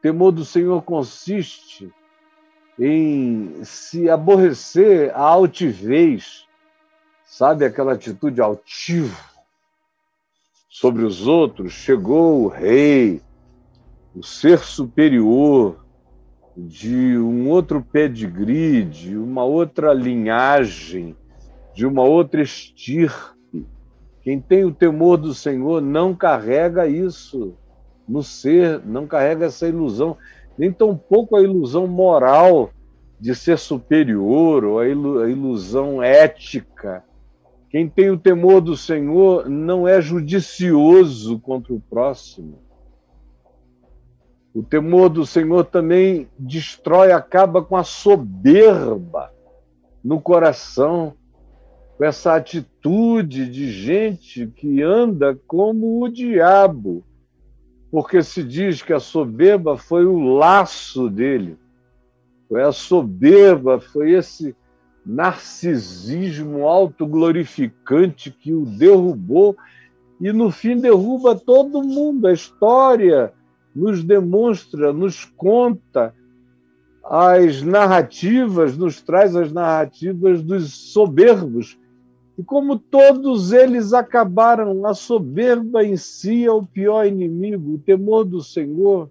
temor do Senhor consiste em se aborrecer a altivez, sabe aquela atitude altiva sobre os outros? Chegou o rei, o ser superior de um outro pedigree, de uma outra linhagem, de uma outra estirpe. Quem tem o temor do Senhor não carrega isso no ser, não carrega essa ilusão, nem tampouco a ilusão moral de ser superior ou a ilusão ética. Quem tem o temor do Senhor não é judicioso contra o próximo. O temor do Senhor também destrói, acaba com a soberba no coração, com essa atitude de gente que anda como o diabo, porque se diz que a soberba foi o laço dele, foi a soberba, foi esse narcisismo autoglorificante que o derrubou e no fim derruba todo mundo. A história nos demonstra, nos conta as narrativas, nos traz as narrativas dos soberbos. E como todos eles acabaram, a soberba em si é o pior inimigo, o temor do Senhor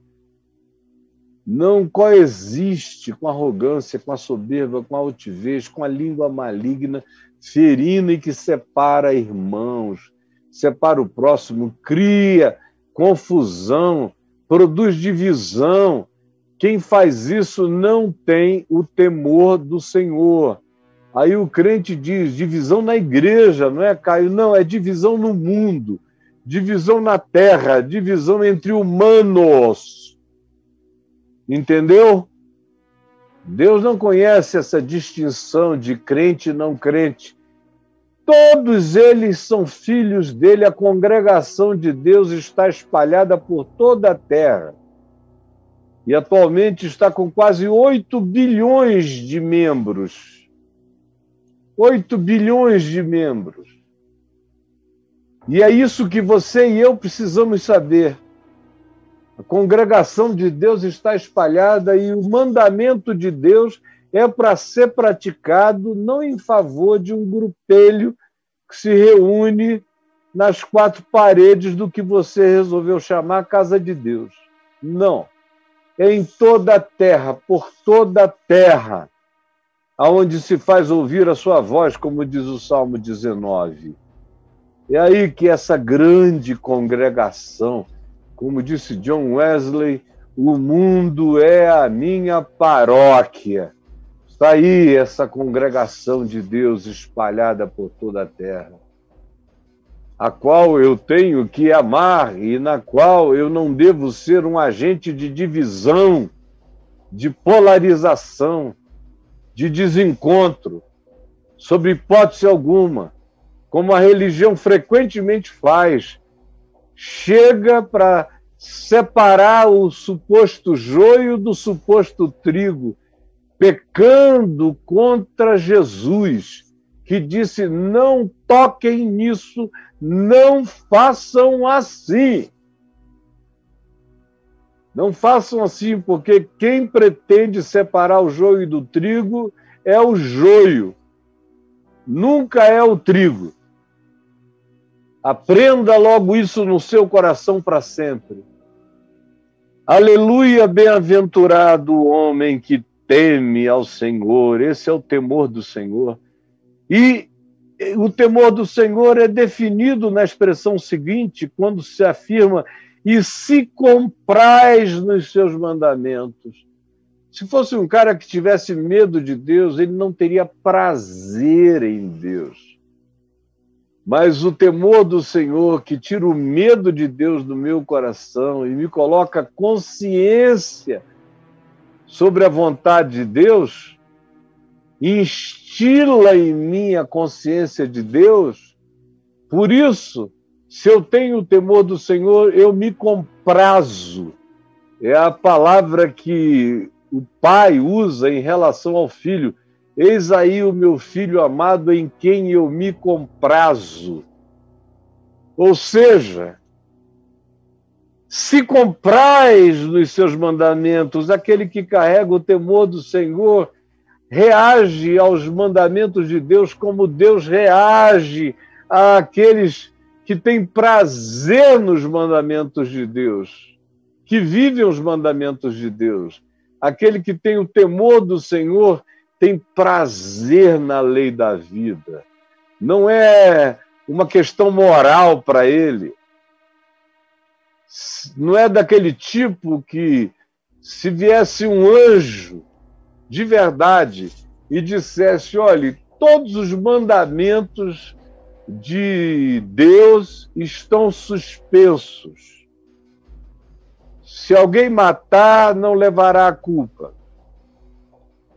não coexiste com a arrogância, com a soberba, com a altivez, com a língua maligna, ferina e que separa irmãos, separa o próximo, cria confusão, produz divisão. Quem faz isso não tem o temor do Senhor. Aí o crente diz: divisão na igreja, não é, Caio? Não, é divisão no mundo, divisão na terra, divisão entre humanos. Entendeu? Deus não conhece essa distinção de crente e não crente. Todos eles são filhos dele, a congregação de Deus está espalhada por toda a terra. E atualmente está com quase 8 bilhões de membros. 8 bilhões de membros. E é isso que você e eu precisamos saber. A congregação de Deus está espalhada e o mandamento de Deus é para ser praticado não em favor de um grupelho que se reúne nas quatro paredes do que você resolveu chamar casa de Deus. Não. É em toda a terra, por toda a terra, aonde se faz ouvir a sua voz, como diz o Salmo 19. É aí que essa grande congregação, como disse John Wesley, o mundo é a minha paróquia. Está aí essa congregação de Deus espalhada por toda a terra, a qual eu tenho que amar e na qual eu não devo ser um agente de divisão, de polarização, de desencontro, sob hipótese alguma, como a religião frequentemente faz, chega para separar o suposto joio do suposto trigo pecando contra Jesus, que disse: não toquem nisso, não façam assim. Não façam assim, porque quem pretende separar o joio do trigo é o joio, nunca é o trigo. Aprenda logo isso no seu coração para sempre. Aleluia, bem-aventurado o homem que teme ao Senhor, esse é o temor do Senhor. E o temor do Senhor é definido na expressão seguinte, quando se afirma: e se comprais nos seus mandamentos. Se fosse um cara que tivesse medo de Deus, ele não teria prazer em Deus. Mas o temor do Senhor, que tira o medo de Deus do meu coração e me coloca consciência sobre a vontade de Deus, instila em mim a consciência de Deus. Por isso, se eu tenho o temor do Senhor, eu me comprazo. É a palavra que o pai usa em relação ao filho. Eis aí o meu filho amado em quem eu me comprazo. Ou seja, Se comprais nos seus mandamentos, aquele que carrega o temor do Senhor reage aos mandamentos de Deus como Deus reage àqueles que têm prazer nos mandamentos de Deus, que vivem os mandamentos de Deus. Aquele que tem o temor do Senhor tem prazer na lei da vida. Não é uma questão moral para ele. Não é daquele tipo que, se viesse um anjo de verdade e dissesse: olhe, todos os mandamentos de Deus estão suspensos. Se alguém matar, não levará a culpa.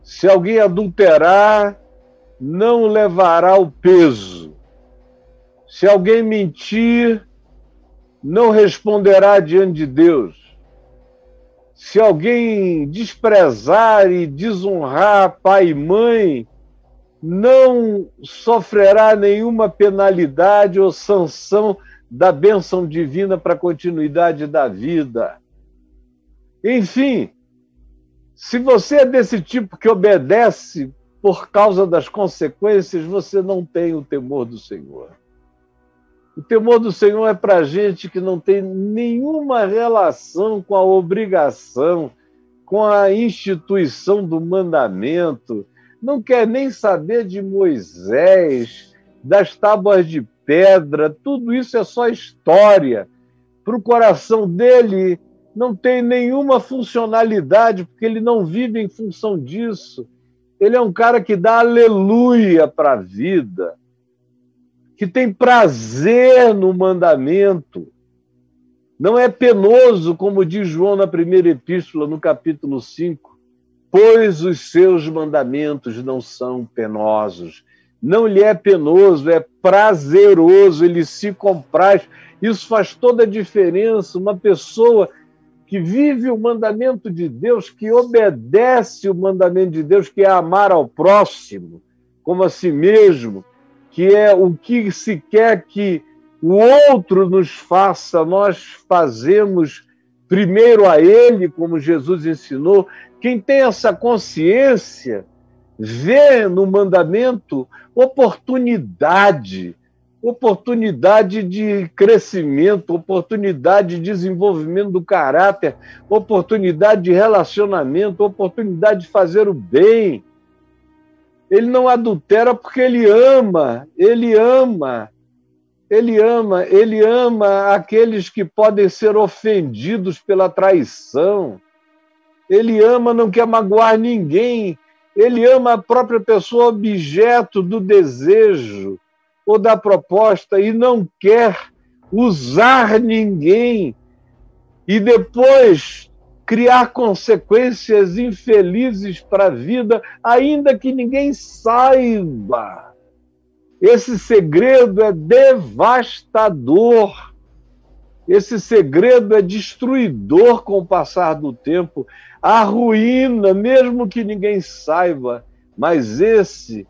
Se alguém adulterar, não levará o peso. Se alguém mentir, não responderá diante de Deus. Se alguém desprezar e desonrar pai e mãe, não sofrerá nenhuma penalidade ou sanção da bênção divina para a continuidade da vida. Enfim, se você é desse tipo que obedece por causa das consequências, você não tem o temor do Senhor. O temor do Senhor é para gente que não tem nenhuma relação com a obrigação, com a instituição do mandamento, não quer nem saber de Moisés, das tábuas de pedra, tudo isso é só história. Para o coração dele, não tem nenhuma funcionalidade, porque ele não vive em função disso. Ele é um cara que dá aleluia para a vida que tem prazer no mandamento. Não é penoso, como diz João na primeira epístola, no capítulo 5, pois os seus mandamentos não são penosos. Não lhe é penoso, é prazeroso, ele se compraz. Isso faz toda a diferença. Uma pessoa que vive o mandamento de Deus, que obedece o mandamento de Deus, que é amar ao próximo como a si mesmo, que é o que se quer que o outro nos faça, nós fazemos primeiro a ele, como Jesus ensinou. Quem tem essa consciência vê no mandamento oportunidade, oportunidade de crescimento, oportunidade de desenvolvimento do caráter, oportunidade de relacionamento, oportunidade de fazer o bem ele não adultera porque ele ama, ele ama, ele ama, ele ama aqueles que podem ser ofendidos pela traição. Ele ama, não quer magoar ninguém. Ele ama a própria pessoa objeto do desejo ou da proposta e não quer usar ninguém. E depois criar consequências infelizes para a vida, ainda que ninguém saiba. Esse segredo é devastador. Esse segredo é destruidor com o passar do tempo, arruína, mesmo que ninguém saiba. Mas esse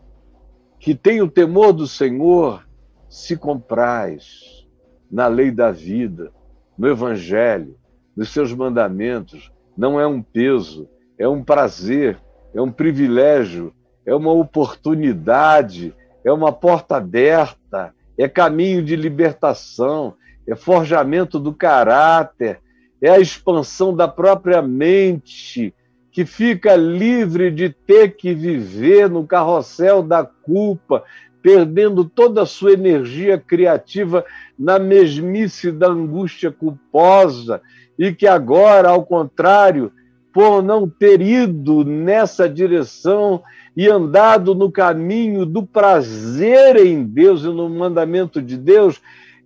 que tem o temor do Senhor se compraz na lei da vida, no Evangelho, nos seus mandamentos, não é um peso, é um prazer, é um privilégio, é uma oportunidade, é uma porta aberta, é caminho de libertação, é forjamento do caráter, é a expansão da própria mente, que fica livre de ter que viver no carrossel da culpa, perdendo toda a sua energia criativa na mesmice da angústia culposa e que agora, ao contrário, por não ter ido nessa direção e andado no caminho do prazer em Deus e no mandamento de Deus,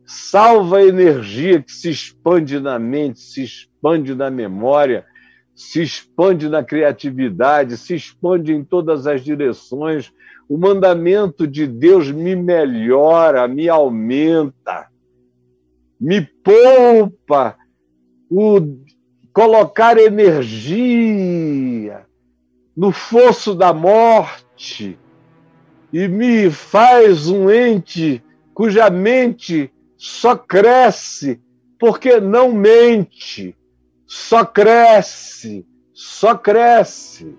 salva a energia que se expande na mente, se expande na memória, se expande na criatividade, se expande em todas as direções. O mandamento de Deus me melhora, me aumenta, me poupa o colocar energia no fosso da morte e me faz um ente cuja mente só cresce porque não mente, só cresce, só cresce.